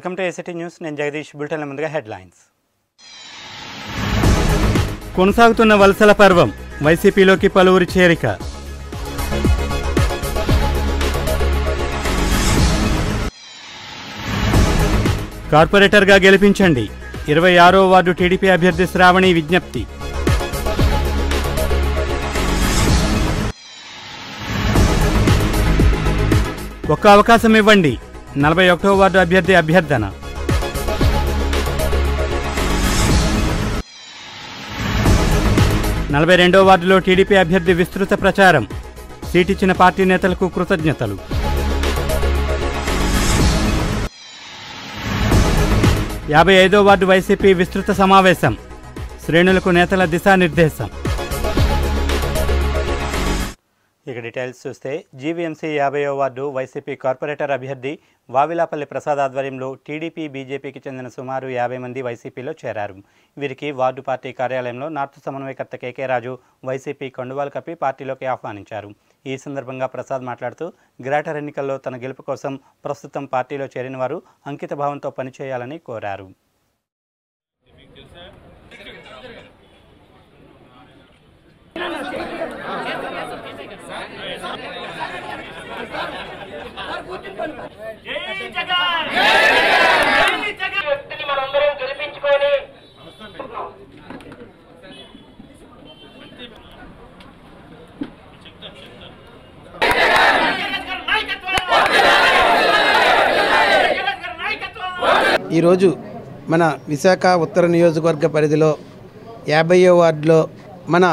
Welcome to ACT news. నేను Jagadish. Bulletin ముందుగా headlines. కొనసాగుతున్న వలసల పర్వం. వైసీపీలోకి పలువురు చేరిక. కార్పొరేటర్గా గెలిపించండి. ఇరవై ఆరో వార్డు టీడీపీ అభ్యర్థి శ్రావణి విజ్ఞప్తి. ఒక్క అవకాశం ఇవ్వండి. నలభై ఒకటో వార్డు అభ్యర్థి అభ్యర్థన. నలభై రెండో వార్డులో టీడీపీ అభ్యర్థి విస్తృత ప్రచారం. సీటిచ్చిన పార్టీ నేతలకు కృతజ్ఞతలు. యాభై ఐదో వార్డు వైసీపీ విస్తృత సమావేశం. శ్రేణులకు నేతల దిశానిర్దేశం. ఇక డీటెయిల్స్ చూస్తే జీవీఎంసీ యాభైవ వార్డు వైసీపీ కార్పొరేటర్ అభ్యర్థి వావిలాపల్లి ప్రసాద్ ఆధ్వర్యంలో టీడీపీ బీజేపీకి చెందిన సుమారు యాభై మంది వైసీపీలో చేరారు. వీరికి వార్డు పార్టీ కార్యాలయంలో నార్త్ సమన్వయకర్త కేకే రాజు వైసీపీ కండువాలు కప్పి పార్టీలోకి ఆహ్వానించారు. ఈ సందర్భంగా ప్రసాద్ మాట్లాడుతూ గ్రేటర్ ఎన్నికల్లో తన గెలుపు కోసం ప్రస్తుతం పార్టీలో చేరిన వారు అంకిత భావంతో పనిచేయాలని కోరారు వ్యక్తిని మనందరం గెలిపించుకొని ఈరోజు మన విశాఖ ఉత్తర నియోజకవర్గ పరిధిలో యాభైయో వార్డులో మన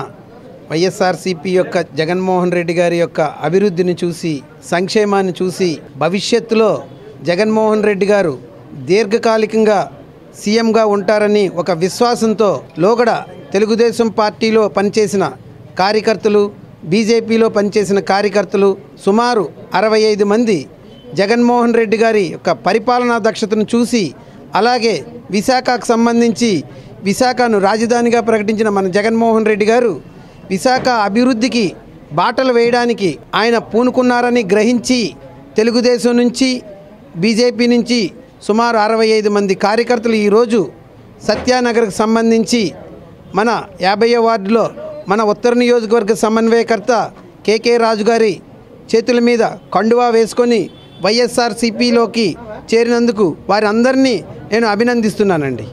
వైఎస్ఆర్సీపీ యొక్క జగన్మోహన్ రెడ్డి గారి యొక్క అభివృద్ధిని చూసి సంక్షేమాన్ని చూసి భవిష్యత్తులో జగన్మోహన్ రెడ్డి గారు దీర్ఘకాలికంగా సీఎంగా ఉంటారని ఒక విశ్వాసంతో లోగడ తెలుగుదేశం పార్టీలో పనిచేసిన కార్యకర్తలు బీజేపీలో పనిచేసిన కార్యకర్తలు సుమారు అరవై ఐదు మంది జగన్మోహన్ రెడ్డి గారి యొక్క పరిపాలనా దక్షతను చూసి అలాగే విశాఖకు సంబంధించి విశాఖను రాజధానిగా ప్రకటించిన మన జగన్మోహన్ రెడ్డి గారు విశాఖ అభివృద్ధికి బాటలు వేయడానికి ఆయన పూనుకున్నారని గ్రహించి తెలుగుదేశం నుంచి బీజేపీ నుంచి సుమారు అరవై ఐదు మంది కార్యకర్తలు ఈరోజు సత్యానగర్కు సంబంధించి మన యాభైవ వార్డులో మన ఉత్తర నియోజకవర్గ సమన్వయకర్త కేకే రాజు గారి చేతుల మీద కండువా వేసుకొని వైఎస్ఆర్సీపీలోకి చేరినందుకు వారందరినీ నేను అభినందిస్తున్నానండి.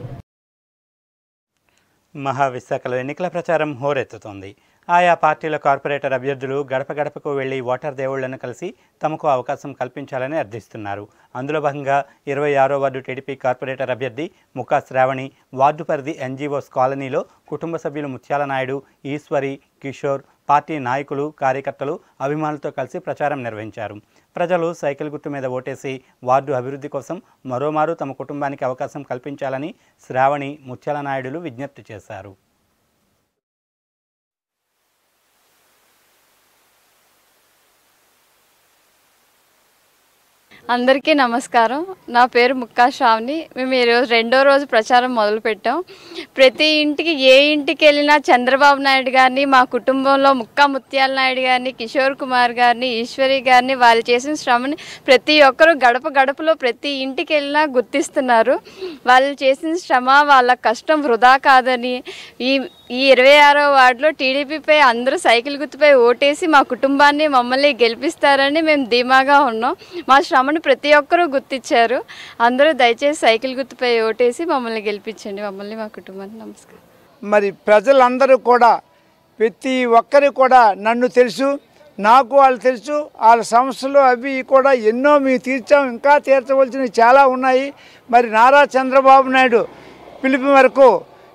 మహావిశాఖలో ఎన్నికల ప్రచారం హోరెత్తుతోంది. ఆయా పార్టీల కార్పొరేటర్ అభ్యర్థులు గడప గడపకు వెళ్ళి ఓటర్ దేవుళ్ళను కలిసి తమకు అవకాశం కల్పించాలని అర్థిస్తున్నారు. అందులో భాగంగా ఇరవై ఆరో వార్డు టీడీపీ కార్పొరేటర్ అభ్యర్థి ముఖా శ్రావణి వార్డు పరిధి ఎన్జీఓస్ కాలనీలో కుటుంబ సభ్యులు ముత్యాల నాయుడు ఈశ్వరి కిషోర్ పార్టీ నాయకులు కార్యకర్తలు అభిమానులతో కలిసి ప్రచారం నిర్వహించారు. ప్రజలు సైకిల్ గుర్తు మీద ఓటేసి వార్డు అభివృద్ధి కోసం మరోమారు తమ కుటుంబానికి అవకాశం కల్పించాలని శ్రావణి ముత్యాల నాయుడులు విజ్ఞప్తి చేశారు. అందరికీ నమస్కారం. నా పేరు ముక్కా శ్రావణి. మేము ఈరోజు రెండో రోజు ప్రచారం మొదలుపెట్టాం ప్రతి ఇంటికి ఏ ఇంటికి వెళ్ళినా చంద్రబాబు నాయుడు గారిని మా కుటుంబంలో ముక్కా ముత్యాల నాయుడు గారిని కిషోర్ కుమార్ గారిని ఈశ్వరి గారిని వాళ్ళు చేసిన శ్రమని ప్రతి ఒక్కరూ గడప గడపలో ప్రతి ఇంటికి వెళ్ళినా గుర్తిస్తున్నారు. వాళ్ళు చేసిన శ్రమ వాళ్ళ కష్టం వృధా కాదని ఈ ఈ ఇరవై ఆరో వార్డులో టీడీపీపై అందరూ సైకిల్ గుర్తుపై ఓటేసి మా కుటుంబాన్ని మమ్మల్ని గెలిపిస్తారని మేము ధీమాగా ఉన్నాం. మా శ్రమను ప్రతి ఒక్కరూ గుర్తించారు. అందరూ దయచేసి సైకిల్ గుర్తుపై ఓటేసి మమ్మల్ని గెలిపించండి. మమ్మల్ని మా కుటుంబాన్ని నమస్కారం. మరి ప్రజలందరూ కూడా ప్రతి ఒక్కరు కూడా నన్ను తెలుసు నాకు వాళ్ళు తెలుసు వాళ్ళ సమస్యలు అవి కూడా ఎన్నో మేము తీర్చాం ఇంకా తీర్చవలసినవి చాలా ఉన్నాయి. మరి నారా చంద్రబాబు నాయుడు పిలుపు మేరకు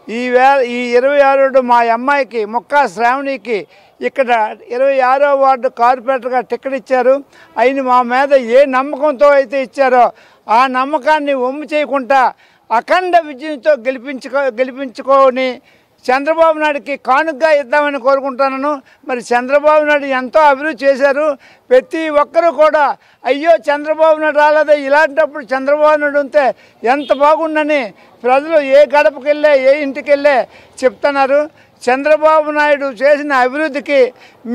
ఈ వే ఈ ఇరవై ఆరు మా అమ్మాయికి మొక్కా శ్రావణికి ఇక్కడ ఇరవై ఆరో వార్డు కార్పొరేటర్గా టికెట్ ఇచ్చారు. ఆయన మా మీద ఏ నమ్మకంతో అయితే ఇచ్చారో ఆ నమ్మకాన్ని ఒమ్ము చేయకుండా అఖండ విజయంతో గెలిపించుకో గెలిపించుకొని చంద్రబాబు నాయుడికి కానుకగా ఇద్దామని కోరుకుంటున్నాను. మరి చంద్రబాబు నాయుడు ఎంతో అభివృద్ధి చేశారు. ప్రతి ఒక్కరూ కూడా అయ్యో చంద్రబాబు నాయుడు రాలేదే ఇలాంటప్పుడు చంద్రబాబు నాయుడు ఉంటే ఎంత బాగుండని ప్రజలు ఏ గడపకి వెళ్ళే ఏ ఇంటికి వెళ్ళే చెప్తున్నారు. చంద్రబాబు నాయుడు చేసిన అభివృద్ధికి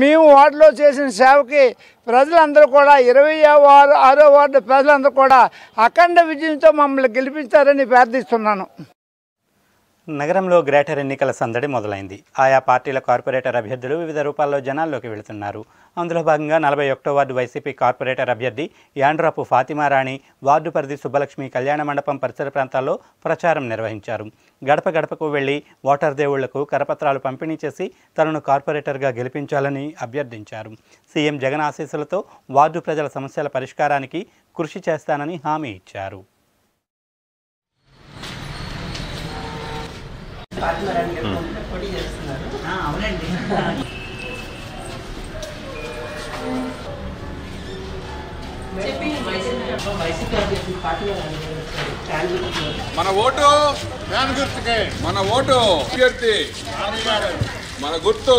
మేము వార్డులో చేసిన సేవకి ప్రజలందరూ కూడా ఇరవై ఆరు ఆరో వార్డు ప్రజలందరూ కూడా అఖండ విజయంతో మమ్మల్ని గెలిపిస్తారని ప్రార్థిస్తున్నాను. నగరంలో గ్రేటర్ ఎన్నికల సందడి మొదలైంది. ఆయా పార్టీల కార్పొరేటర్ అభ్యర్థులు వివిధ రూపాల్లో జనాల్లోకి వెళుతున్నారు. అందులో భాగంగా నలభై ఒకటో వార్డు వైసీపీ కార్పొరేటర్ అభ్యర్థి యాండ్రాపు ఫాతిమా రాణి వార్డు పరిధి సుబ్బలక్ష్మి కళ్యాణ మండపం పరిసర ప్రాంతాల్లో ప్రచారం నిర్వహించారు. గడప గడపకు వెళ్ళి ఓటర్ దేవుళ్ళకు కరపత్రాలు పంపిణీ చేసి తనను కార్పొరేటర్గా గెలిపించాలని అభ్యర్థించారు. సీఎం జగన్ ఆశీస్సులతో వార్డు ప్రజల సమస్యల పరిష్కారానికి కృషి చేస్తానని హామీ ఇచ్చారు. మన ఓటు ఫ్యాన్ గుర్తుకే. మన ఓటు అభ్యర్థి మన గుర్తు.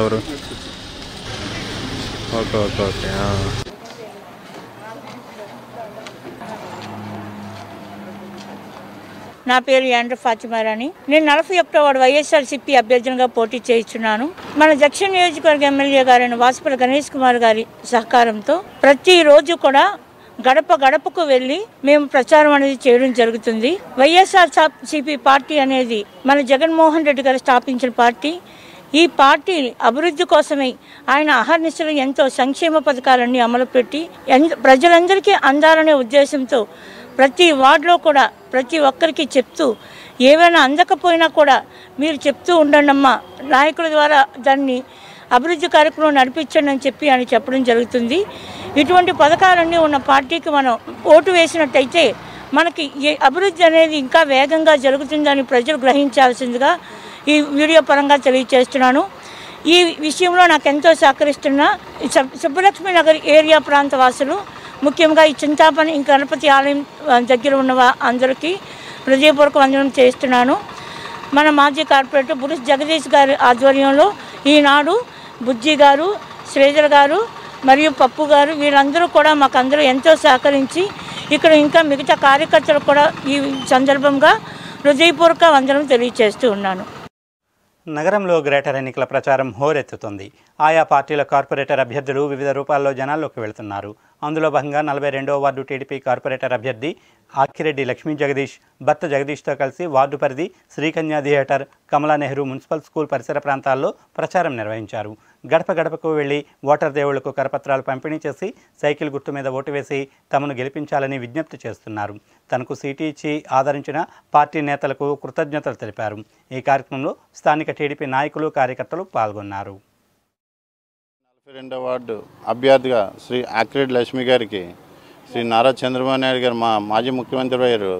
ఎవరు? ఓకే ఓకే ఓకే నా పేరు యాండ్ర ఫాతిమారాణి నేను నలభై ఒకటో వాడు వైఎస్ఆర్సీపీ అభ్యర్థులుగా పోటీ చేయిస్తున్నాను. మన దక్షిణ నియోజకవర్గ ఎమ్మెల్యే గారైన వాసుపల్లి గణేష్ కుమార్ గారి సహకారంతో ప్రతిరోజు కూడా గడప గడపకు వెళ్ళి మేము ప్రచారం అనేది చేయడం జరుగుతుంది. వైఎస్ఆర్ సిపి పార్టీ అనేది మన జగన్మోహన్ రెడ్డి గారు స్థాపించిన పార్టీ. ఈ పార్టీ అభివృద్ధి కోసమే ఆయన అహర్నిశలు ఎంతో సంక్షేమ పథకాలన్నీ అమలు పెట్టి ప్రజలందరికీ అందాలనే ఉద్దేశంతో ప్రతి వార్డులో కూడా ప్రతి ఒక్కరికి చెప్తూ ఏమైనా అందకపోయినా కూడా మీరు చెప్తూ ఉండండమ్మా నాయకుల ద్వారా దాన్ని అభివృద్ధి కార్యక్రమం నడిపించండి అని చెప్పి ఆయన చెప్పడం జరుగుతుంది. ఇటువంటి పథకాలన్నీ ఉన్న పార్టీకి మనం ఓటు వేసినట్టయితే మనకి అభివృద్ధి అనేది ఇంకా వేగంగా జరుగుతుందని ప్రజలు గ్రహించాల్సిందిగా ఈ వీడియో పరంగా తెలియజేస్తున్నాను ఈ విషయంలో నాకు ఎంతో సహకరిస్తున్న సబ్- సుబ్బలక్ష్మి నగర్ ఏరియా ప్రాంత వాసులు ముఖ్యంగా ఈ చింతాపని ఇంకా గణపతి ఆలయం దగ్గర ఉన్న అందరికీ హృదయపూర్వక వందనం చేస్తున్నాను. మన మాజీ కార్పొరేటర్ బురుస్ జగదీష్ గారి ఆధ్వర్యంలో ఈనాడు బుజ్జి గారు శ్రీధర్ గారు మరియు పప్పు గారు వీళ్ళందరూ కూడా మాకు అందరూ ఎంతో సహకరించి ఇక్కడ ఇంకా మిగతా కార్యకర్తలు కూడా ఈ సందర్భంగా హృదయపూర్వక వందనం తెలియజేస్తూ ఉన్నాను. నగరంలో గ్రేటర్ ఎన్నికల ప్రచారం హోరెత్తుతుంది. ఆయా పార్టీల కార్పొరేటర్ అభ్యర్థులు వివిధ రూపాల్లో జనాల్లోకి వెళుతున్నారు. అందులో భాగంగా నలభై రెండవ వార్డు టీడీపీ కార్పొరేటర్ అభ్యర్థి ఆకిరెడ్డి లక్ష్మీ జగదీష్ భర్త జగదీష్తో కలిసి వార్డు పరిధి Srikanya theatre Kamala Nehru municipal school పరిసర ప్రాంతాల్లో ప్రచారం నిర్వహించారు. గడప గడపకు వెళ్ళి ఓటర్ దేవుళ్ళకు కరపత్రాలు పంపిణీ చేసి సైకిల్ గుర్తు మీద ఓటు వేసి తమను గెలిపించాలని విజ్ఞప్తి చేస్తున్నారు. తనకు సీటు ఇచ్చి ఆదరించిన పార్టీ నేతలకు కృతజ్ఞతలు తెలిపారు. ఈ కార్యక్రమంలో స్థానిక టీడీపీ నాయకులు కార్యకర్తలు పాల్గొన్నారు. నలభై రెండో వార్డు అభ్యర్థిగా శ్రీ ఆకిరెడ్డి లక్ష్మి గారికి శ్రీ నారా చంద్రబాబు నాయుడు గారు మా మాజీ ముఖ్యమంత్రి గారు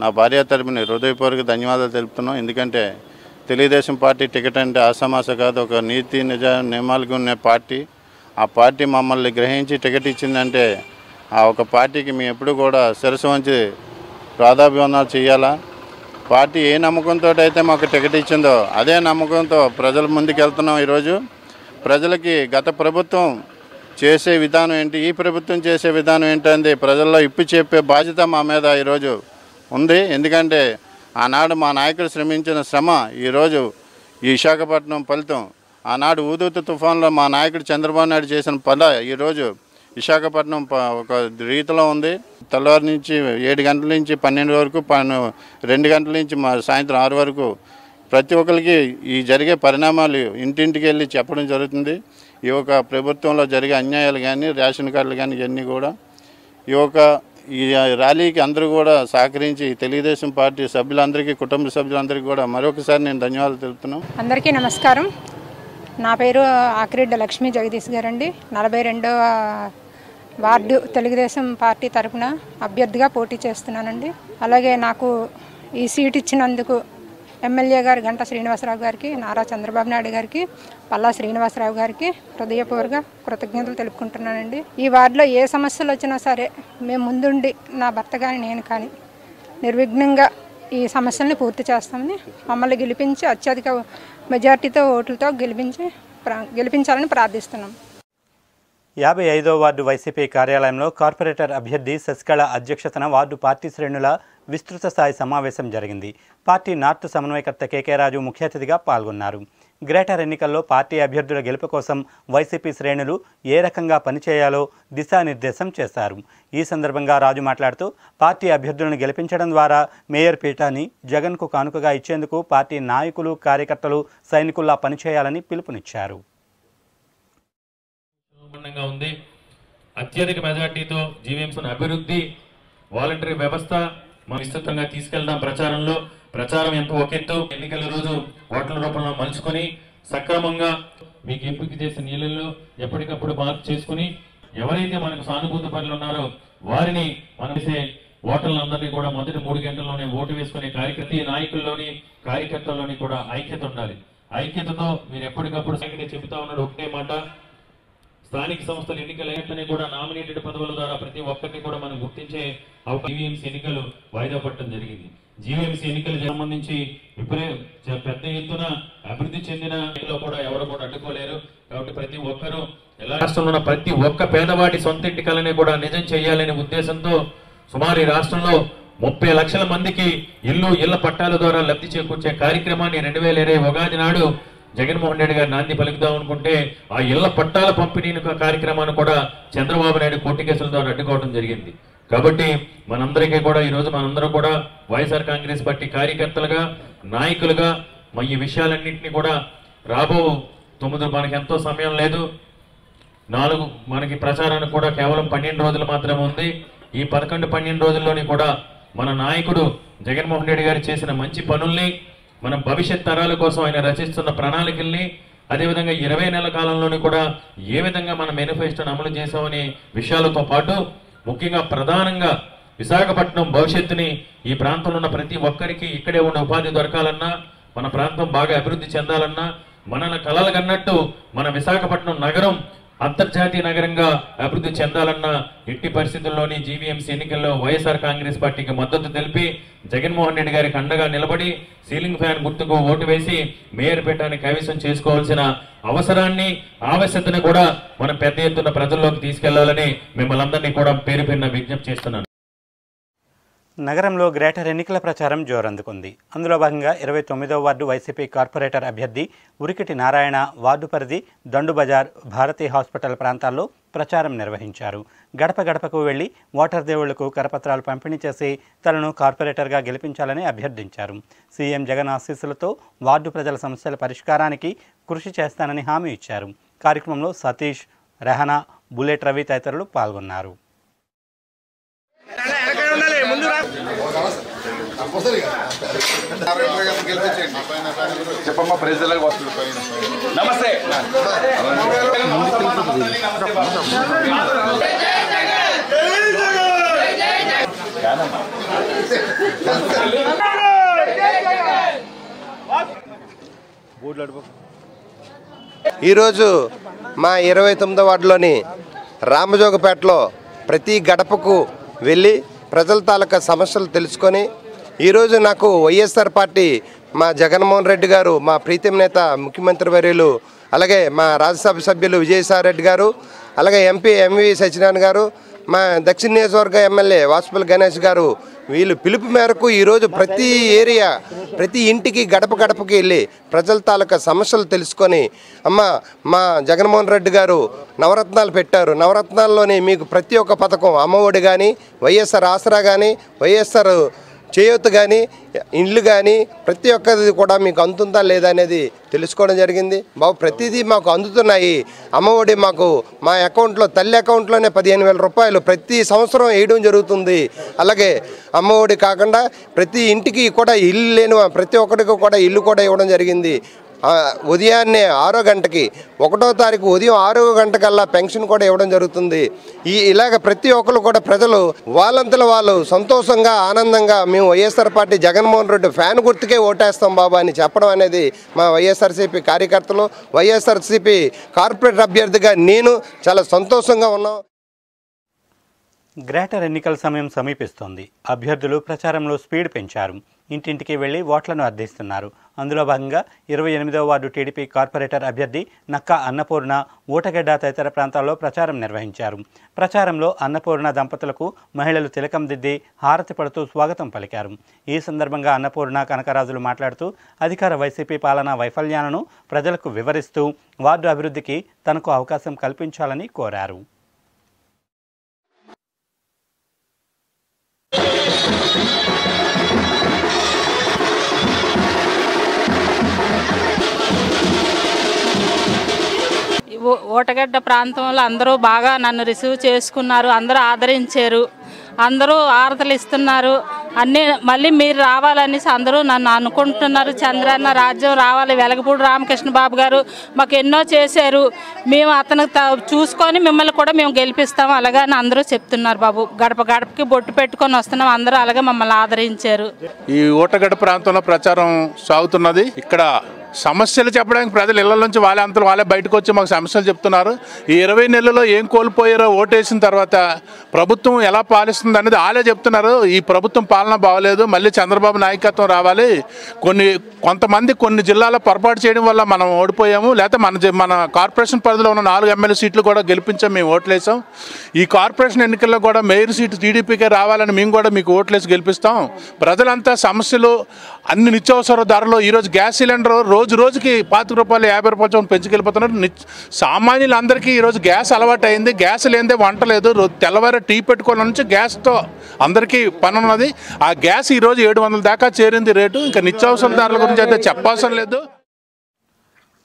నా భార్య తరపున హృదయపూర్వక ధన్యవాదాలు తెలుపుతున్నాం. ఎందుకంటే తెలుగుదేశం పార్టీ టికెట్ అంటే ఆసమాస కాదు ఒక నీతి నిజ నియమాలకు ఉన్న పార్టీ. ఆ పార్టీ మమ్మల్ని గ్రహించి టికెట్ ఇచ్చిందంటే ఆ ఒక పార్టీకి మేము ఎప్పుడు కూడా శిరసు వంచి ప్రాధాభివందనాలు చేయాలా? పార్టీ ఏ నమ్మకంతో అయితే మాకు టికెట్ ఇచ్చిందో అదే నమ్మకంతో ప్రజల ముందుకు వెళ్తున్నాం ఈరోజు. ప్రజలకి గత ప్రభుత్వం చేసే విధానం ఏంటి? ఈ ప్రభుత్వం చేసే విధానం ఏంటంది? ప్రజల్లో ఇప్పి చెప్పే బాధ్యత మా మీద ఈరోజు ఉంది. ఎందుకంటే ఆనాడు మా నాయకుడు శ్రమించిన శ్రమ ఈరోజు ఈ విశాఖపట్నం ఫలితం. ఆనాడు ఊదూత తుఫాన్లో మా నాయకుడు చంద్రబాబు నాయుడు చేసిన పద ఈరోజు విశాఖపట్నం ప- ఒక రీతిలో ఉంది. తెల్లవారు నుంచి ఏడు గంటల నుంచి పన్నెండు వరకు పన్ను రెండు గంటల నుంచి మా సాయంత్రం ఆరు వరకు ప్రతి ఒక్కరికి ఈ జరిగే పరిణామాలు ఇంటింటికి వెళ్ళి చెప్పడం జరుగుతుంది. ఈ యొక్క ప్రభుత్వంలో జరిగే అన్యాయాలు కానీ రేషన్ కార్డులు కానీ ఇవన్నీ కూడా ఈ యొక్క ఈ ర్యాలీకి అందరూ కూడా సహకరించి తెలుగుదేశం పార్టీ సభ్యులందరికీ కుటుంబ సభ్యులందరికీ కూడా మరొకసారి నేను ధన్యవాదాలు తెలుపుతున్నాను అందరికీ నమస్కారం. నా పేరు ఆకిరెడ్డి లక్ష్మీ జగదీష్ గారండి. నలభై రెండవ వార్డు తెలుగుదేశం పార్టీ తరపున అభ్యర్థిగా పోటీ చేస్తున్నానండి. అలాగే నాకు ఈ సీట్ ఇచ్చినందుకు ఎమ్మెల్యే గారు గంట శ్రీనివాసరావు గారికి నారా చంద్రబాబు నాయుడు గారికి పల్లా శ్రీనివాసరావు గారికి హృదయపూర్వక కృతజ్ఞతలు తెలుపుకుంటున్నానండి. ఈ వార్డులో ఏ సమస్యలు వచ్చినా సరే మేము ముందుండి నా భర్త కానీ నేను కానీ నిర్విఘ్నంగా ఈ సమస్యల్ని పూర్తి చేస్తామని మమ్మల్ని గెలిపించి అత్యధిక మెజార్టీతో ఓట్లతో గెలిపించి ప్రా- గెలిపించాలని ప్రార్థిస్తున్నాం. యాభై ఐదో వార్డు వైసీపీ కార్యాలయంలో కార్పొరేటర్ అభ్యర్థి శశికళ అధ్యక్షతన వార్డు పార్టీ శ్రేణుల విస్తృత స్థాయి సమావేశం జరిగింది. పార్టీ నార్త్ సమన్వయకర్త కేకే రాజు ముఖ్య అతిథిగా పాల్గొన్నారు. గ్రేటర్ ఎన్నికల్లో పార్టీ అభ్యర్థుల గెలుపు కోసం వైసీపీ శ్రేణులు ఏ రకంగా పనిచేయాలో దిశానిర్దేశం చేశారు. ఈ సందర్భంగా రాజు మాట్లాడుతూ పార్టీ అభ్యర్థులను గెలిపించడం ద్వారా మేయర్ పీఠాన్ని జగన్కు కానుకగా ఇచ్చేందుకు పార్టీ నాయకులు కార్యకర్తలు సైనికుల్లా పనిచేయాలని పిలుపునిచ్చారు. సంపన్నంగా ఉంది. అత్యధిక మెజార్టీతో జీవీఎంసీ అభివృద్ధి వాలంటరీ వ్యవస్థ మనం విస్తృతంగా తీసుకెళ్దాం ప్రచారంలో. ప్రచారం ఎంత ఒకెత్తు? ఎన్నికల రోజు ఓట్ల రూపంలో మలుచుకొని సక్రమంగా మీకు ఎంపిక చేసిన నీళ్ళల్లో ఎప్పటికప్పుడు మార్పు చేసుకుని ఎవరైతే మనకు సానుభూతి పనులు ఉన్నారో వారిని మనం చేసే ఓటర్లందరినీ కూడా మొదటి మూడు గంటల్లోనే ఓటు వేసుకునే కార్యకర్త నాయకుల్లోని కార్యకర్తల్లోని కూడా ఐక్యత ఉండాలి. ఐక్యతతో మీరు ఎప్పటికప్పుడు సంగతి చెబుతా ఉన్నాడు. ఒకటే మాట స్థానిక సంస్థల ఎన్నికలన్నింటినీ కూడా నామినేటెడ్ పదవుల ద్వారా ప్రతి ఒక్కరిని కూడా మనం గుర్తించే జీవీఎంసీ ఎన్నికలు వాయిదా పట్టడం జరిగింది. జీవీఎంసీ ఎన్నికలు సంబంధించి ఇప్పుడే పెద్ద ఎత్తున అభివృద్ధి చెందిన కూడా ఎవరు కూడా అడ్డుకోలేరు. కాబట్టి ప్రతి ఒక్కరూ ఎలా రాష్ట్రంలో ఉన్న ప్రతి ఒక్క పేదవాడి సొంత ఇంటి కళని కూడా నిజం చేయాలనే ఉద్దేశంతో సుమారు ఈ రాష్ట్రంలో ముప్పై లక్షల మందికి ఇల్లు ఇళ్ళ పట్టాల ద్వారా లబ్ధి చేకూర్చే కార్యక్రమాన్ని రెండు వేల ఇరవై ఉగాది నాడు జగన్మోహన్ రెడ్డి గారు నాంది పలుకుదాం అనుకుంటే ఆ ఇళ్ళ పట్టాల పంపిణీ కార్యక్రమాన్ని కూడా చంద్రబాబు నాయుడు కోర్టు కేసుల ద్వారా అడ్డుకోవడం జరిగింది. కాబట్టి మనందరికీ కూడా ఈ రోజు మనందరం కూడా వైఎస్ఆర్ కాంగ్రెస్ పార్టీ కార్యకర్తలుగా నాయకులుగా మా ఈ విషయాలన్నింటినీ కూడా రాబో తొమ్మిది మనకి ఎంతో సమయం లేదు. నాలుగు మనకి ప్రచారానికి కూడా కేవలం పన్నెండు రోజులు మాత్రమే ఉంది. ఈ పదకొండు పన్నెండు రోజుల్లోని కూడా మన నాయకుడు జగన్మోహన్ రెడ్డి గారు చేసిన మంచి పనుల్ని మన భవిష్యత్ తరాల కోసం ఆయన రచిస్తున్న ప్రణాళికల్ని అదేవిధంగా ఇరవై నెలల కాలంలోని కూడా ఏ విధంగా మన మేనిఫెస్టోను అమలు చేశామనే విషయాలతో పాటు ముఖ్యంగా ప్రధానంగా విశాఖపట్నం భవిష్యత్తుని ఈ ప్రాంతంలో ఉన్న ప్రతి ఒక్కరికి ఇక్కడే ఉన్న ఉపాధి దొరకాలన్నా మన ప్రాంతం బాగా అభివృద్ధి చెందాలన్నా మన కలలు కన్నట్టు మన విశాఖపట్నం నగరం అంతర్జాతీయ నగరంగా అభివృద్ధి చెందాలన్న ఎట్టి పరిస్థితుల్లోని జీవీఎంసీ ఎన్నికల్లో వైఎస్ఆర్ కాంగ్రెస్ పార్టీకి మద్దతు తెలిపి జగన్మోహన్ రెడ్డి గారికి అండగా నిలబడి సీలింగ్ ఫ్యాన్ గుర్తుకు ఓటు వేసి మేయర్ పెట్టాన్ని కైవసం చేసుకోవాల్సిన అవసరాన్ని ఆవశ్యతను కూడా మనం పెద్ద ఎత్తున ప్రజల్లోకి తీసుకెళ్ళాలని మిమ్మల్ని అందరినీ కూడా పేరు విజ్ఞప్తి చేస్తున్నాను. నగరంలో గ్రేటర్ ఎన్నికల ప్రచారం జోరందుకుంది. అందులో భాగంగా ఇరవై తొమ్మిదవ వార్డు వైసీపీ కార్పొరేటర్ అభ్యర్థి ఉరికిటి నారాయణ వార్డు పరిధి దండు బజార్ భారతీ హాస్పిటల్ ప్రాంతాల్లో ప్రచారం నిర్వహించారు. గడప గడపకు వెళ్ళి ఓటర్ దేవుళ్ళకు కరపత్రాలు పంపిణీ చేసి తనను కార్పొరేటర్గా గెలిపించాలని అభ్యర్థించారు. సీఎం జగన్ ఆశీస్సులతో వార్డు ప్రజల సమస్యల పరిష్కారానికి కృషి చేస్తానని హామీ ఇచ్చారు. కార్యక్రమంలో సతీష్ రెహనా బుల్లెట్ రవి తదితరులు పాల్గొన్నారు. చెప్పమ్మా ప్రజలకు వస్తుంది నమస్తే. ఈరోజు మా ఇరవై తొమ్మిదో వార్డులోని రామజోగపేటలో ప్రతి గడపకు వెళ్ళి ప్రజల తాలూకా సమస్యలు తెలుసుకొని ఈరోజు నాకు వైఎస్ఆర్ పార్టీ మా జగన్మోహన్ రెడ్డి గారు మా ప్రీతం నేత ముఖ్యమంత్రి వర్యులు అలాగే మా రాజ్యసభ సభ్యులు విజయసాయి రెడ్డి గారు అలాగే ఎంపీ ఎంవి సత్యనారాయణ గారు మా దక్షిణ నియోజకవర్గ ఎమ్మెల్యే వాసుపల్లి గణేష్ గారు వీళ్ళు పిలుపు మేరకు ఈరోజు ప్రతి ఏరియా ప్రతి ఇంటికి గడప గడపకి వెళ్ళి ప్రజల తాలూకా సమస్యలు తెలుసుకొని అమ్మ మా జగన్మోహన్ రెడ్డి గారు నవరత్నాలు పెట్టారు. నవరత్నాల్లోని మీకు ప్రతి ఒక్క పథకం అమ్మఒడి కానీ వైఎస్ఆర్ ఆసరా కానీ వైఎస్ఆర్ చేయూత కానీ ఇండ్లు కానీ ప్రతి ఒక్కది కూడా మీకు అందుతుందా లేదా అనేది తెలుసుకోవడం జరిగింది. బాబు ప్రతిదీ మాకు అందుతున్నాయి. అమ్మఒడి మాకు మా అకౌంట్లో తల్లి అకౌంట్లోనే పదిహేను వేల రూపాయలు ప్రతి సంవత్సరం వేయడం జరుగుతుంది. అలాగే అమ్మఒడి కాకుండా ప్రతి ఇంటికి కూడా ఇల్లు లేని ప్రతి ఒక్కరికి కూడా ఇల్లు కూడా ఇవ్వడం జరిగింది. ఉదయాన్నే ఆరో గంటకి ఒకటో తారీఖు ఉదయం ఆరో గంటకల్లా పెన్షన్ కూడా ఇవ్వడం జరుగుతుంది. ఈ ఇలాగ ప్రతి ఒక్కరు కూడా ప్రజలు వాళ్ళంతలో వాళ్ళు సంతోషంగా ఆనందంగా మేము YSR party Jaganmohan Reddy fan గుర్తుకే ఓటేస్తాం బాబా అని చెప్పడం అనేది మా వైఎస్ఆర్సీపీ కార్యకర్తలు వైఎస్ఆర్సీపీ కార్పొరేటర్ అభ్యర్థిగా నేను చాలా సంతోషంగా ఉన్నాం. గ్రేటర్ ఎన్నికల సమయం సమీపిస్తోంది. అభ్యర్థులు ప్రచారంలో స్పీడ్ పెంచారు. ఇంటింటికి వెళ్ళి ఓట్లను అర్థిస్తున్నారు. అందులో భాగంగా ఇరవై ఎనిమిదవ వార్డు టీడీపీ కార్పొరేటర్ అభ్యర్థి నక్కా అన్నపూర్ణ ఊటగడ్డ తదితర ప్రాంతాల్లో ప్రచారం నిర్వహించారు. ప్రచారంలో అన్నపూర్ణ దంపతులకు మహిళలు తిలకం దిద్ది హారతి పడుతూ స్వాగతం పలికారు. ఈ సందర్భంగా అన్నపూర్ణ కనకరాజులు మాట్లాడుతూ అధికార వైసీపీ పాలనా వైఫల్యాలను ప్రజలకు వివరిస్తూ వార్డు అభివృద్ధికి తనకు అవకాశం కల్పించాలని కోరారు. ఓటగడ్డ ప్రాంతంలో అందరూ బాగా నన్ను రిసీవ్ చేసుకున్నారు అందరూ ఆదరించారు. అందరూ ఆరతలు ఇస్తున్నారు. అన్నీ మళ్ళీ మీరు రావాలనేసి అందరూ నన్ను అనుకుంటున్నారు. చంద్రన్న రాజ్యం రావాలి. వెలగపూడి రామకృష్ణ బాబు గారు మాకు ఎన్నో చేశారు. మేము అతను చూసుకొని మిమ్మల్ని కూడా మేము గెలిపిస్తాం. అలాగని అందరూ చెప్తున్నారు బాబు. గడప గడపకి బొట్టు పెట్టుకొని వస్తున్నాం. అందరూ అలాగే మమ్మల్ని ఆదరించారు. ఈ ఓటగడ్డ ప్రాంతంలో ప్రచారం సాగుతున్నది. ఇక్కడ సమస్యలు చెప్పడానికి ప్రజలు ఇళ్ళ నుంచి వాళ్ళ అంతలు వాళ్ళే బయటకు వచ్చి మాకు సమస్యలు చెప్తున్నారు. ఈ ఇరవై నెలల్లో ఏం కోల్పోయారో ఓటేసిన తర్వాత ప్రభుత్వం ఎలా పాలిస్తుంది అనేది వాళ్ళే చెప్తున్నారు. ఈ ప్రభుత్వం పాలన బాగలేదు మళ్ళీ చంద్రబాబు నాయకత్వం రావాలి. కొన్ని కొంతమంది కొన్ని జిల్లాలో పొరపాటు చేయడం వల్ల మనం ఓడిపోయాము. లేకపోతే మన మన కార్పొరేషన్ పరిధిలో ఉన్న నాలుగు ఎమ్మెల్యే సీట్లు కూడా గెలిపించాం మేము ఓట్లేసాం ఈ కార్పొరేషన్ ఎన్నికల్లో కూడా మేయర్ సీటు టీడీపీకే రావాలని మేము కూడా మీకు ఓట్లేసి గెలిపిస్తాం. ప్రజలంతా సమస్యలు అన్ని నిత్యావసర ధరలు ఈరోజు గ్యాస్ సిలిండర్ రోజు రోజుకి పాతిక రూపాయలు యాభై రూపాయలు చొప్పున పెంచుకెళ్ళిపోతున్నారు. నిత్య- సామాన్యులందరికీ ఈరోజు గ్యాస్ అలవాటు అయింది గ్యాస్ లేనిదే వంట లేదు. రో- తెల్లవారు టీ పెట్టుకోవాల నుంచి గ్యాస్తో అందరికీ పని ఉన్నది ఆ గ్యాస్ ఈరోజు ఏడు వందల దాకా చేరింది రేటు. ఇంకా నిత్యావసర ధరల గురించి అయితే చెప్పవసరం లేదు.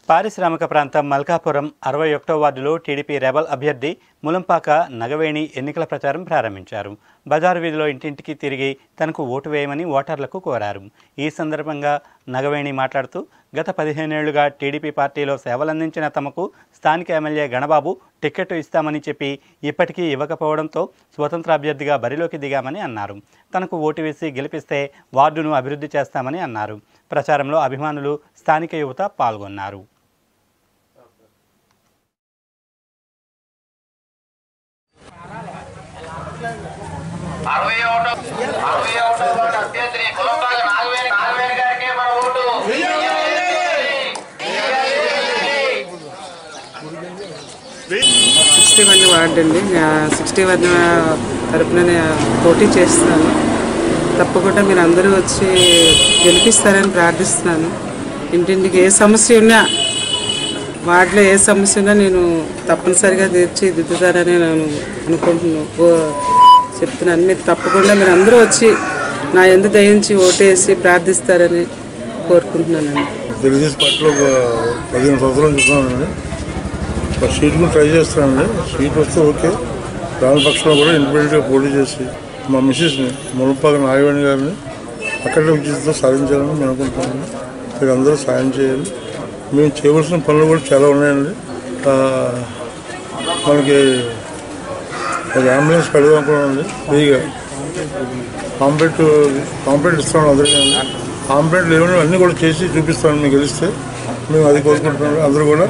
పారిశ్రామిక ప్రాంతం మల్కాపురం అరవై ఒకటో వార్డులో టీడీపీ రెబల్ అభ్యర్థి ములంపాక నగవేణి ఎన్నికల ప్రచారం ప్రారంభించారు. బజారు వీధిలో ఇంటింటికి తిరిగి తనకు ఓటు వేయమని ఓటర్లకు కోరారు. ఈ సందర్భంగా నగవేణి మాట్లాడుతూ గత పదిహేనేళ్ళుగా టీడీపీ పార్టీలో సేవలందించిన తమకు స్థానిక ఎమ్మెల్యే గణబాబు టికెట్ ఇస్తామని చెప్పి ఇప్పటికీ ఇవ్వకపోవడంతో స్వతంత్ర అభ్యర్థిగా బరిలోకి దిగామని అన్నారు. తనకు ఓటు వేసి గెలిపిస్తే వార్డును అభివృద్ధి చేస్తామని అన్నారు. ప్రచారంలో అభిమానులు స్థానిక యువత పాల్గొన్నారు. అరవై ఒకటో అరవై ఒకటో అభ్యర్థి కులంబాగ నాగవేణి నాగవేణి గారికి మన ఓటు. సిక్స్టీ వన్ వార్డు అండి సిక్స్టీ వన్ తరపున నేను పోటీ చేస్తున్నాను. తప్పకుండా మీరు అందరూ వచ్చి గెలిపిస్తారని ప్రార్థిస్తున్నాను. ఇంటింటికి ఏ సమస్య ఉన్నా వార్డులో ఏ సమస్య ఉన్నా నేను తప్పనిసరిగా తీర్చి దిద్దుతారని నేను అనుకుంటున్నాను. చెప్తున్నాను. మీరు తప్పకుండా మీరు అందరూ వచ్చి నా ఎందు దయించి ఓటేసి ప్రార్థిస్తారని కోరుకుంటున్నానండి. తెలుగుదేశం పార్టీలో ఒక పదిహేను సంవత్సరాలు చూస్తున్నానండి ఒక సీట్ కూడా ట్రై చేస్తున్నానండి. సీట్ వస్తే ఓకే. రాని పక్షంలో కూడా ఇండిపెండెంట్గా పోటీ చేసి మా మిస్సెస్ని మునపాక నాగవేణి గారిని అక్కడ విజయంతో సాధించాలని మేము అనుకుంటున్నాము. మీరు అందరూ సాయం చేయాలి మేము చేయవలసిన పనులు కూడా చాలా ఉన్నాయండి. మనకి ఒక అంబులెన్స్ పెడదాం అనుకున్నాను ఫ్రీగా. కాంప్లెంట్ కాంప్లెంట్ ఇస్తాను అందరికీ కాంప్లెంట్లు ఏమైనా అన్నీ కూడా చేసి చూపిస్తాను మీకు గెలిస్తే మేము అది కోరుకుంటున్నాం. అందరూ కూడా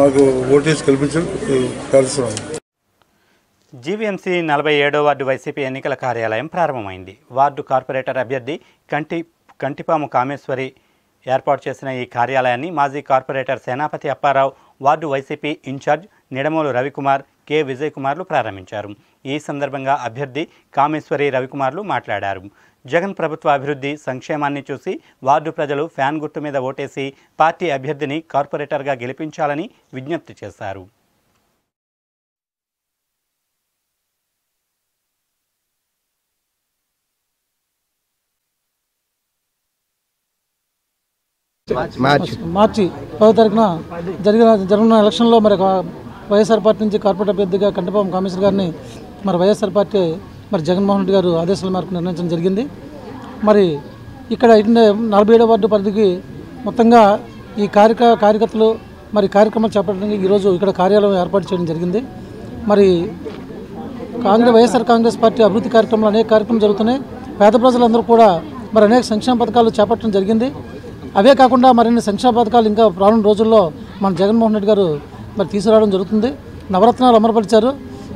మాకు ఓటేసి కల్పించారు కలుస్తున్నాం జీవీఎంసీ నలభై ఏడో వార్డు వైసీపీ ఎన్నికల కార్యాలయం ప్రారంభమైంది. వార్డు కార్పొరేటర్ అభ్యర్థి కంటి కంటిపాము కామేశ్వరి ఏర్పాటు చేసిన ఈ కార్యాలయాన్ని మాజీ corporator Senapati Apparao ward YCP incharge Nidamolu Ravikumar K Vijay కుమార్లు ప్రారంభించారు. ఈ సందర్భంగా అభ్యర్థి కామేశ్వరి రవికుమార్లు మాట్లాడారు. జగన్ ప్రభుత్వ అభివృద్ధి సంక్షేమాన్ని చూసి వార్డు ప్రజలు ఫ్యాన్ గుర్తు మీద ఓటేసి పార్టీ అభ్యర్థిని కార్పొరేటర్గా గెలిపించాలని విజ్ఞప్తి చేశారు. మార్చి. పదో తారీఖున జరిగిన జరగనున్న ఎలక్షన్లో మరి వైఎస్ఆర్ పార్టీ నుంచి కార్పొరేట్ అభ్యర్థిగా కంటపాం కామేశ్వర్ గారిని మరి వైఎస్ఆర్ పార్టీ మరి జగన్మోహన్ రెడ్డి గారు ఆదేశాల మేరకు నిర్ణయించడం జరిగింది. మరి ఇక్కడ నలభై ఏడో వార్డు పరిధికి మొత్తంగా ఈ కార్యక కార్యకర్తలు మరి కార్యక్రమాలు చేపట్టడానికి ఈరోజు ఇక్కడ కార్యాలయం ఏర్పాటు చేయడం జరిగింది. మరి కాంగ్రెస్ వైఎస్ఆర్ కాంగ్రెస్ పార్టీ అభివృద్ధి కార్యక్రమాలు అనేక కార్యక్రమాలు జరుగుతున్నాయి. పేద ప్రజలందరూ కూడా మరి అనేక సంక్షేమ పథకాలు చేపట్టడం జరిగింది. అవే కాకుండా మరిన్ని సంక్షేమ పథకాలు ఇంకా రానున్న రోజుల్లో మన జగన్మోహన్ రెడ్డి గారు మరి తీసుకురావడం జరుగుతుంది. నవరత్నాలు అమలుపరిచారు.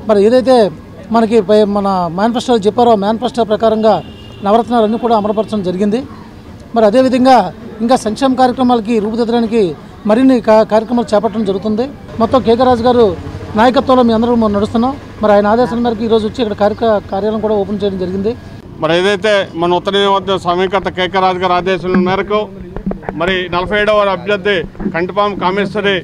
మరి ఏదైతే మనకి మన మేనిఫెస్టోలో చెప్పారో మేనిఫెస్టో ప్రకారంగా నవరత్నాలన్నీ కూడా అమలుపరచడం జరిగింది. మరి అదేవిధంగా ఇంకా సంక్షేమ కార్యక్రమాలకి రూపుదిద్దడానికి మరిన్ని కార్యక్రమాలు చేపట్టడం జరుగుతుంది. మొత్తం కేకరాజు గారు నాయకత్వంలో మీ అందరూ మనం నడుస్తున్నాం. మరి ఆయన ఆదేశాల మేరకు ఈరోజు వచ్చి ఇక్కడ కార్య కార్యాలయం కూడా ఓపెన్ చేయడం జరిగింది. మరి ఏదైతే మన ఉత్తర నియోజకవర్గ సమీకర్త కేకరాజు గారి ఆదేశాల మేరకు మరి నలభై ఏడవ అభ్యర్థి కంటిపాము కామేశ్వరి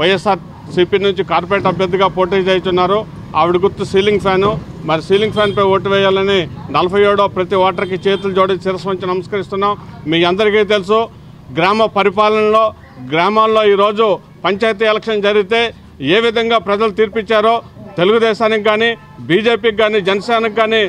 వైఎస్ఆర్ సిపి నుంచి కార్పొరేట్ అభ్యర్థిగా పోటీ చేస్తున్నారు ఆవిడ గుర్తు సీలింగ్ ఫ్యాను. మరి సీలింగ్ ఫ్యాన్పై ఓటు వేయాలని నలభై ఏడో ప్రతి ఓటర్కి చేతులు జోడించి శిరస్వంచి నమస్కరిస్తున్నాం. మీ అందరికీ తెలుసు గ్రామ పరిపాలనలో గ్రామాల్లో ఈరోజు పంచాయతీ ఎలక్షన్ జరిగితే ఏ విధంగా ప్రజలు తీర్పిచ్చారో తెలుగుదేశానికి కానీ బీజేపీకి కానీ జనసేనకి కానీ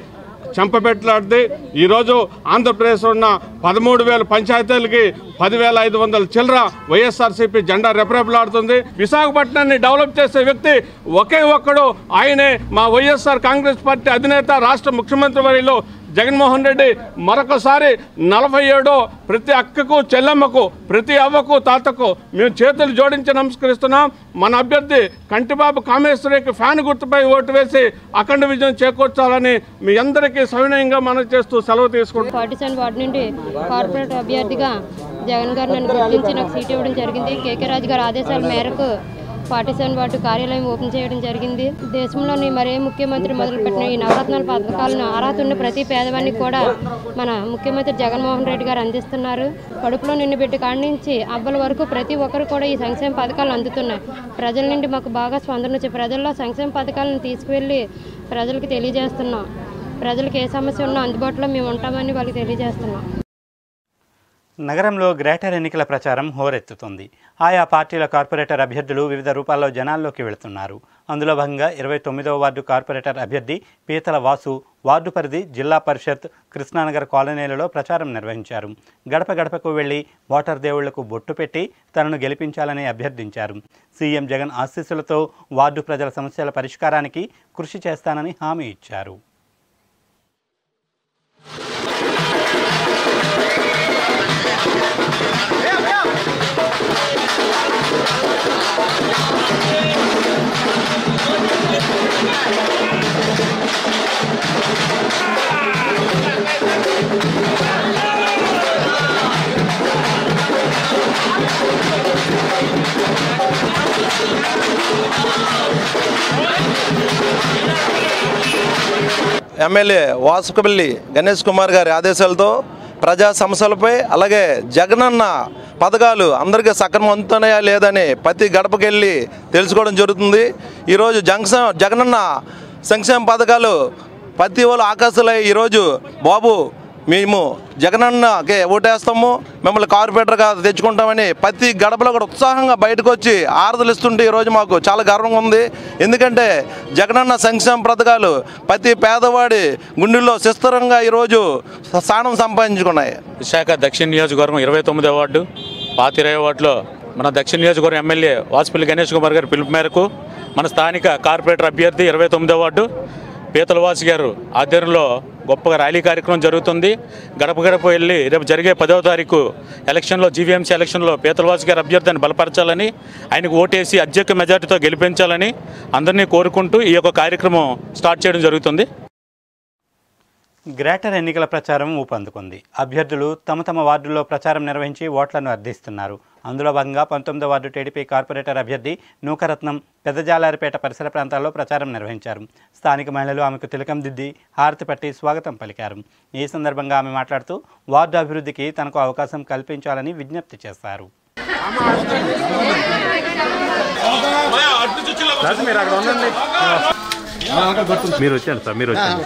చెంపపెట్లాడితే ఈరోజు ఆంధ్రప్రదేశ్ ఉన్న పదమూడు వేల పంచాయతీలకి పదివేల ఐదు వందల చిల్లర వైఎస్ఆర్సీపీ జెండా రెపరెపలాడుతుంది. విశాఖపట్నాన్ని డెవలప్ చేసే వ్యక్తి ఒకే ఒక్కడు. ఆయనే మా వైఎస్ఆర్ కాంగ్రెస్ పార్టీ అధినేత రాష్ట్ర ముఖ్యమంత్రి వారిలో జగన్మోహన్ రెడ్డి మరొకసారి నలభై ఏడో ప్రతి అక్కకు చెల్లెమ్మకు ప్రతి అవ్వకు తాతకు మేము చేతులు జోడించి నమస్కరిస్తున్నాం. మన అభ్యర్థి కంటిబాబు కామేశ్వరికి ఫ్యాన్ గుర్తుపై ఓటు వేసి అఖండ విజయం చేకూర్చాలని మీ అందరికీ సవినయంగా మనం చేస్తూ సెలవు తీసుకుంటాం ఫార్టీ వార్డు నుండి కార్పొరేట్ అభ్యర్థిగా జగన్ గారు నన్ను గుర్తించి నాకు సీట్ ఇవ్వడం జరిగింది. కేకే రాజు గారి ఆదేశాల మేరకు ఫార్టీ సెవెన్ వార్డు కార్యాలయం ఓపెన్ చేయడం జరిగింది. దేశంలోని మరే ముఖ్యమంత్రి మొదలుపెట్టిన ఈ నవరత్నాల పథకాలను అర్హత ఉన్న ప్రతి పేదవానికి కూడా మన ముఖ్యమంత్రి జగన్మోహన్ రెడ్డి గారు అందిస్తున్నారు. కడుపులో నిన్ను పెట్టి కాడి నుంచి అవ్వల వరకు ప్రతి ఒక్కరు కూడా ఈ సంక్షేమ పథకాలు అందుతున్నాయి. ప్రజల నుండి మాకు బాగా స్పందన వచ్చి ప్రజల్లో సంక్షేమ పథకాలను తీసుకువెళ్ళి ప్రజలకు తెలియజేస్తున్నాం. ప్రజలకు ఏ సమస్య ఉన్నా అందుబాటులో మేము ఉంటామని వాళ్ళకి తెలియజేస్తున్నాం. నగరంలో గ్రేటర్ ఎన్నికల ప్రచారం హోరెత్తుతుంది. ఆయా పార్టీల కార్పొరేటర్ అభ్యర్థులు వివిధ రూపాల్లో జనాల్లోకి వెళుతున్నారు. అందులో భాగంగా ఇరవై తొమ్మిదవ వార్డు కార్పొరేటర్ అభ్యర్థి పీతల వాసు వార్డు పరిధి జిల్లా పరిషత్ కృష్ణానగర్ కాలనీలలో ప్రచారం నిర్వహించారు. గడప గడపకు వెళ్ళి ఓటర్ దేవుళ్ళకు బొట్టు పెట్టి తనను గెలిపించాలని అభ్యర్థించారు. సీఎం జగన్ ఆశీస్సులతో వార్డు ప్రజల సమస్యల పరిష్కారానికి కృషి చేస్తానని హామీ ఇచ్చారు. ఎమ్మెల్యే వాసుకబెల్లి గణేష్ కుమార్ గారి ఆదేశాలతో ప్రజా సమస్యలపై అలాగే జగనన్న పథకాలు అందరికీ సక్రమం అందుతున్నాయా లేదని ప్రతి గడపకెళ్ళి తెలుసుకోవడం జరుగుతుంది. ఈరోజు జంక్షన్ జగనన్న సంక్షేమ పథకాలు ప్రతి వాళ్ళు ఆకాశాలై ఈరోజు బాబు మేము జగనన్నకే ఓటేస్తాము మిమ్మల్ని కార్పొరేటర్గా తెచ్చుకుంటామని ప్రతి గడపలో కూడా ఉత్సాహంగా బయటకు వచ్చి ఆరదలు ఇస్తుంటే ఈరోజు మాకు చాలా గర్వంగా ఉంది. ఎందుకంటే జగనన్న సంక్షేమ పథకాలు ప్రతి పేదవాడి గుండెల్లో సుస్థిరంగా ఈరోజు స్థానం సంపాదించుకున్నాయి. విశాఖ దక్షిణ నియోజకవర్గం ఇరవై తొమ్మిదో వార్డు పాత ఇరవై వార్డులో మన దక్షిణ నియోజకవర్గం ఎమ్మెల్యే వాసుపల్లి గణేష్ కుమార్ గారి పిలుపు మేరకు మన స్థానిక కార్పొరేటర్ అభ్యర్థి ఇరవై తొమ్మిదో వార్డు పీతలవాసి గారు ఆధ్వర్యంలో గొప్పగా ర్యాలీ కార్యక్రమం జరుగుతుంది. గడప గడప వెళ్ళి రేపు జరిగే పదవ తారీఖు ఎలక్షన్లో జీవీఎంసీ ఎలక్షన్లో పీతలవాసు గారి అభ్యర్థిని బలపరచాలని ఆయనకు ఓటేసి అధ్యక్ష మెజార్టీతో గెలిపించాలని అందరినీ కోరుకుంటూ ఈ యొక్క కార్యక్రమం స్టార్ట్ చేయడం జరుగుతుంది. గ్రేటర్ ఎన్నికల ప్రచారం ఊపందుకుంది. అభ్యర్థులు తమ తమ వార్డుల్లో ప్రచారం నిర్వహించి ఓట్లను అర్థిస్తున్నారు. అందులో భాగంగా పంతొమ్మిదో వార్డు టీడీపీ కార్పొరేటర్ అభ్యర్థి నూకరత్నం పెద్దజాలారిపేట పరిసర ప్రాంతాల్లో ప్రచారం నిర్వహించారు. స్థానిక మహిళలు ఆమెకు తిలకం దిద్ది హారతి పట్టి స్వాగతం పలికారు. ఈ సందర్భంగా ఆమె మాట్లాడుతూ వార్డు అభివృద్ధికి తనకు అవకాశం కల్పించాలని విజ్ఞప్తి చేశారు. మీరు వచ్చాను సార్ మీరు వచ్చాను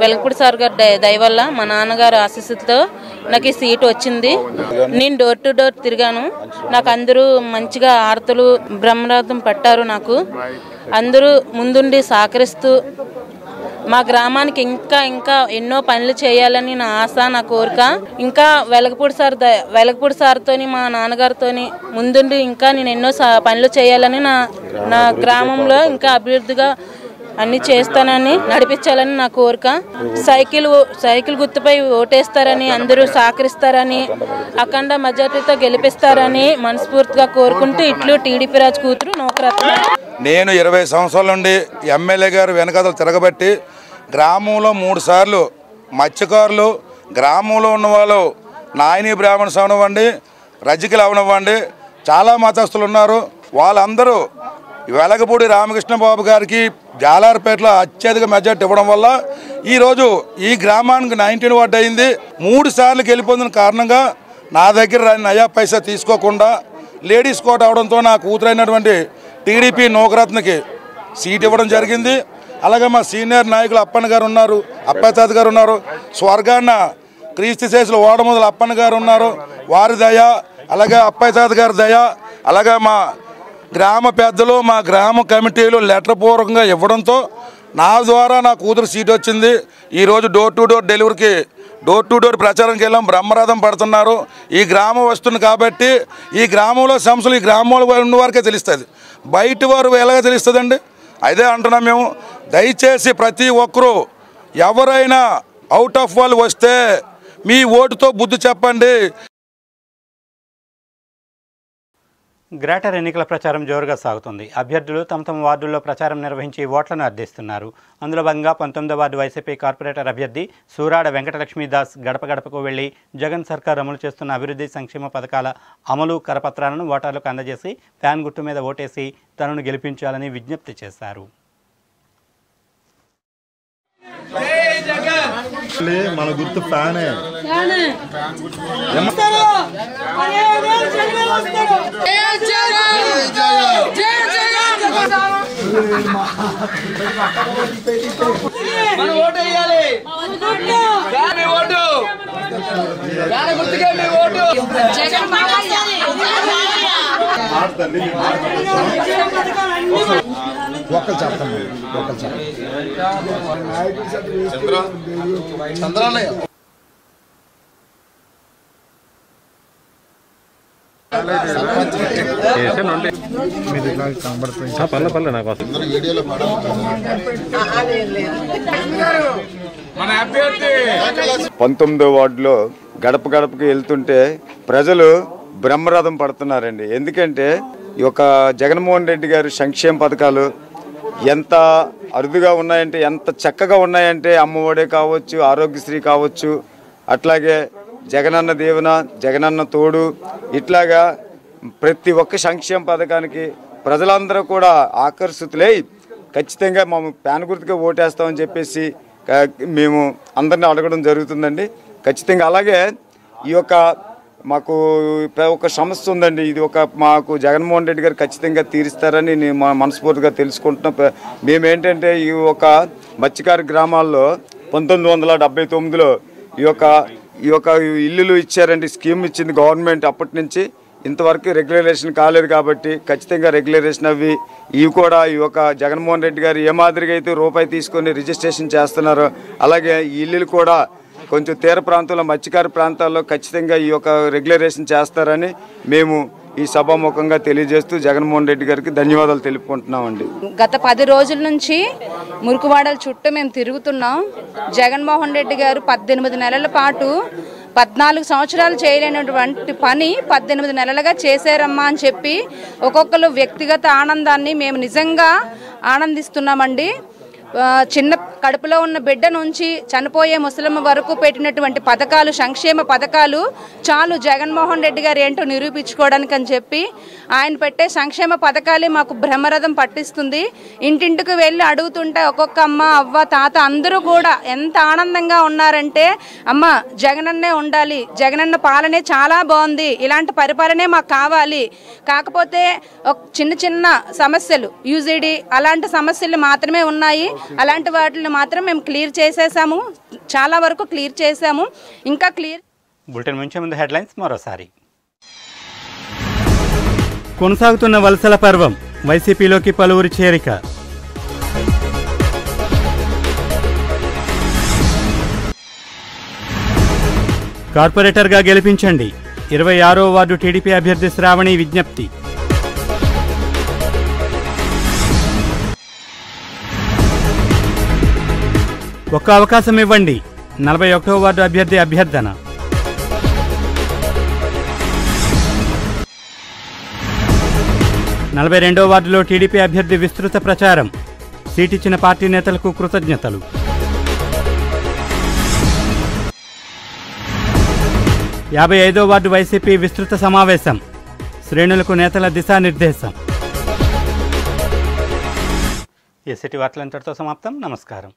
వెలంకుడి సార్ గారి దయ- వల్ల మా నాన్నగారు ఆశీస్సులతో నాకు ఈ సీట్ వచ్చింది. నేను డోర్ టు డోర్ తిరిగాను. నాకు అందరూ మంచిగా ఆరతలు బ్రహ్మరథం పట్టారు నాకు. అందరూ ముందుండి సహకరిస్తూ మా గ్రామానికి ఇంకా ఇంకా ఎన్నో పనులు చేయాలని నా ఆశ నా కోరిక. ఇంకా వెలగపూడి సార్ వెలగపూడి సార్తోని మా నాన్నగారితోని ముందుండి ఇంకా నేను ఎన్నో పనులు చేయాలని నా నా గ్రామంలో ఇంకా అభివృద్ధిగా అన్ని చేస్తానని నడిపించాలని నా కోరిక. సైకిల్ సైకిల్ గుర్తుపై ఓటేస్తారని అందరూ సహకరిస్తారని అఖండ మెజార్టీతో గెలిపిస్తారని మనస్ఫూర్తిగా కోరుకుంటూ ఇట్లు టీడీపీ రాజు కూతురు నౌకరత్న. నేను ఇరవై సంవత్సరాల నుండి ఎమ్మెల్యే గారు వెనకదలు తిరగబట్టి గ్రామంలో మూడు సార్లు మత్స్యకారులు గ్రామంలో ఉన్న వాళ్ళు నాయని బ్రాహ్మణ్స్ అవనివ్వండి రజకులు అవనివ్వండి చాలా మతస్థులు ఉన్నారు. వాళ్ళందరూ వెలగపూడి రామకృష్ణ బాబు గారికి జాలార్పేటలో అత్యధిక మెజార్టీ ఇవ్వడం వల్ల ఈరోజు ఈ గ్రామానికి నైన్టీన్ వార్డు అయింది. మూడు సార్లు గెలిపొందిన కారణంగా నా దగ్గర నయా పైసా తీసుకోకుండా లేడీస్ కోట అవడంతో నా కూతురైనటువంటి టీడీపీ నూకరత్నకి సీట్ ఇవ్వడం జరిగింది. అలాగే మా సీనియర్ నాయకులు అప్పన్న గారు ఉన్నారు అప్పతాత గారు ఉన్నారు స్వర్గాన్న క్రీస్తు శేషులు ఓడముదల అప్పన్న గారు ఉన్నారు. వారి దయ అలాగే అప్పయ్యతాత గారి దయ అలాగే మా గ్రామ పెద్దలు మా గ్రామ కమిటీలు లెటర్ పూర్వకంగా ఇవ్వడంతో నా ద్వారా నా కూతురు సీట్ వచ్చింది. ఈరోజు డోర్ టు డోర్ డెలివరీకి డోర్ టు డోర్ ప్రచారంకి వెళ్ళాం. బ్రహ్మరథం పడుతున్నారు. ఈ గ్రామం వస్తుంది కాబట్టి ఈ గ్రామంలో సమస్యలు ఈ గ్రామంలో ఉన్న వారికే తెలుస్తుంది. బయట వారు ఎలాగ తెలుస్తుందండి? అదే అంటున్నాం మేము. దయచేసి ప్రతి ఒక్కరూ ఎవరైనా అవుట్ ఆఫ్ వాళ్ళు వస్తే మీ ఓటుతో బుద్ధి చెప్పండి. గ్రేటర్ ఎన్నికల ప్రచారం జోరుగా సాగుతుంది. అభ్యర్థులు తమ తమ వార్డుల్లో ప్రచారం నిర్వహించి ఓట్లను అర్థిస్తున్నారు. అందులో భాగంగా పంతొమ్మిదో వార్డు వైసీపీ కార్పొరేటర్ అభ్యర్థి సూరాడ వెంకటలక్ష్మీదాస్ గడప గడపకు వెళ్ళి జగన్ సర్కార్ అమలు చేస్తున్న అభివృద్ధి సంక్షేమ పథకాల అమలు కరపత్రాలను ఓటర్లకు అందజేసి ఫ్యాన్ గుర్తు మీద ఓటేసి తనను గెలిపించాలని విజ్ఞప్తి చేశారు. మన గుర్తు ఫ్యానే. మనం ఓటు వేయాలి. Fan vote. ఫ్యాన్ గుర్తుకే మీ ఓటు. ఒక్కరు చెప్తాను ఒక్కరు చంద్రాలయ. పర్లే పర్లే నాకు వీడియోలో మన అభ్యర్థి. పంతొమ్మిదో వార్డులో గడప గడపకి వెళ్తుంటే ప్రజలు బ్రహ్మరథం పడుతున్నారండి. ఎందుకంటే ఈ యొక్క జగన్మోహన్ రెడ్డి గారి సంక్షేమ పథకాలు ఎంత అరుదుగా ఉన్నాయంటే ఎంత చక్కగా ఉన్నాయంటే అమ్మఒడే కావచ్చు ఆరోగ్యశ్రీ కావచ్చు అట్లాగే జగనన్న దీవెన జగనన్న తోడు ఇట్లాగా ప్రతి ఒక్క సంక్షేమ పథకానికి ప్రజలందరూ కూడా ఆకర్షితులై ఖచ్చితంగా మేము ప్యాన్ గుర్తుగా ఓటేస్తామని చెప్పేసి మేము అందరిని అడగడం జరుగుతుందండి. ఖచ్చితంగా అలాగే ఈ యొక్క మాకు ప- ఒక సమస్య ఉందండి. ఇది ఒక మాకు జగన్మోహన్ రెడ్డి గారు ఖచ్చితంగా తీరుస్తారని నేను మా మనస్ఫూర్తిగా తెలుసుకుంటున్నా. మేమేంటంటే ఈ ఒక మత్స్యకారి గ్రామాల్లో పంతొమ్మిది వందల డెబ్బై తొమ్మిదిలో ఈ యొక్క ఈ యొక్క ఇల్లులు ఇచ్చారండి. స్కీమ్ ఇచ్చింది గవర్నమెంట్ అప్పటి నుంచి. ఇంతవరకు రెగ్యులరేషన్ కాలేదు కాబట్టి ఖచ్చితంగా రెగ్యులరేషన్ అవి ఇవి కూడా ఈ యొక్క జగన్మోహన్ రెడ్డి గారు ఏ మాదిరిగా అయితే రూపాయి తీసుకొని రిజిస్ట్రేషన్ చేస్తున్నారో అలాగే ఈ ఇల్లులు కూడా కొంచెం తీర ప్రాంతంలో మత్స్యకార ప్రాంతాల్లో ఖచ్చితంగా ఈ యొక్క రెగ్యులరేషన్ చేస్తారని మేము ఈ సభాముఖంగా తెలియజేస్తూ జగన్మోహన్ రెడ్డి గారికి ధన్యవాదాలు తెలుపుకుంటున్నామండి. గత పది రోజుల నుంచి మురుకువాడల చుట్టూ మేము తిరుగుతున్నాం. జగన్మోహన్ రెడ్డి గారు పద్దెనిమిది నెలల పాటు పద్నాలుగు సంవత్సరాలు చేయలేనటువంటి పని పద్దెనిమిది నెలలుగా చేశారమ్మా అని చెప్పి ఒక్కొక్కరు వ్యక్తిగత ఆనందాన్ని మేము నిజంగా ఆనందిస్తున్నామండి. చిన్న కడుపులో ఉన్న బిడ్డ నుంచి చనిపోయే ముసలమ్మ వరకు పెట్టినటువంటి పథకాలు సంక్షేమ పథకాలు చాలు జగన్మోహన్ రెడ్డి గారు ఏంటో నిరూపించుకోవడానికి అని చెప్పి ఆయన పెట్టే సంక్షేమ పథకాలే మాకు బ్రహ్మరథం పట్టిస్తుంది. ఇంటింటికి వెళ్ళి అడుగుతుంటే ఒక్కొక్క అమ్మ అవ్వ తాత అందరూ కూడా ఎంత ఆనందంగా ఉన్నారంటే అమ్మ జగనన్నే ఉండాలి జగనన్న పాలనే చాలా బాగుంది ఇలాంటి పరిపాలనే మాకు కావాలి. కాకపోతే ఒక చిన్న చిన్న సమస్యలు యూజీడీ అలాంటి సమస్యలు మాత్రమే ఉన్నాయి. అలాంటి వాటిని మాత్రం మేము క్లియర్ చేసేసాము. చాలా వరకు క్లియర్ చేసాము. ఇంకా క్లియర్ బులెటిన్ ముంచే ముందు హెడ్లైన్స్ మరోసారి. కొనసాగుతున్న వలసల పర్వం వైసీపీలోకి పలువురు చేరిక. కార్పొరేటర్గా గెలిపించండి. ఇరవై ఆరో వార్డు టీడీపీ అభ్యర్థి శ్రావణి విజ్ఞప్తి. ఒక్క అవకాశం ఇవ్వండి నలభై ఒకటో వార్డు అభ్యర్థి అభ్యర్థన. నలభై రెండో వార్డులో టీడీపీ అభ్యర్థి విస్తృత ప్రచారం. సీటిచ్చిన పార్టీ నేతలకు కృతజ్ఞతలు. యాభై ఐదో వార్డు వైసీపీ విస్తృత సమావేశం. శ్రేణులకు నేతల దిశానిర్దేశం. ఈ వార్తలంతటితో సమాప్తం. నమస్కారం.